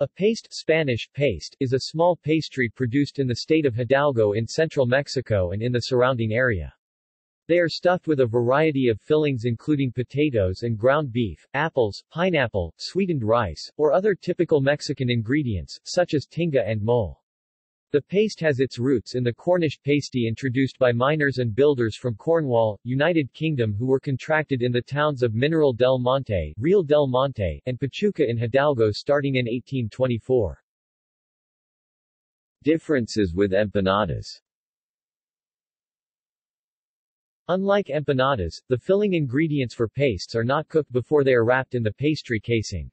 A paste Spanish, paste, is a small pastry produced in the state of Hidalgo in central Mexico and in the surrounding area. They are stuffed with a variety of fillings including potatoes and ground beef, apples, pineapple, sweetened rice, or other typical Mexican ingredients, such as tinga and mole. The paste has its roots in the Cornish pasty introduced by miners and builders from Cornwall, United Kingdom who were contracted in the towns of Mineral del Monte, Real del Monte, and Pachuca in Hidalgo starting in 1824. Differences with empanadas Unlike empanadas, the filling ingredients for pastes are not cooked before they are wrapped in the pastry casing.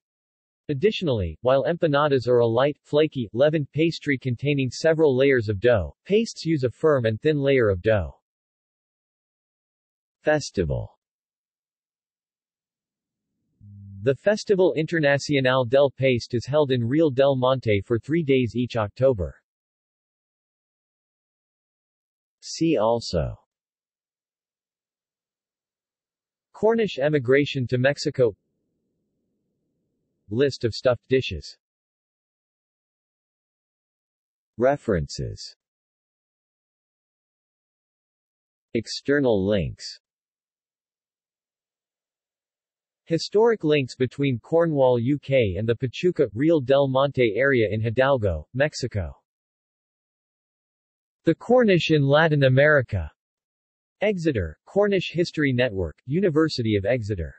Additionally, while empanadas are a light, flaky, leavened pastry containing several layers of dough, pastes use a firm and thin layer of dough. Festival The Festival Internacional del Paste is held in Real del Monte for three days each October. See also Cornish emigration to Mexico List of stuffed dishes. References. External links. Historic links between Cornwall, UK and the Pachuca, Real del Monte area in Hidalgo, Mexico. The Cornish in Latin America. Exeter, Cornish History Network, University of Exeter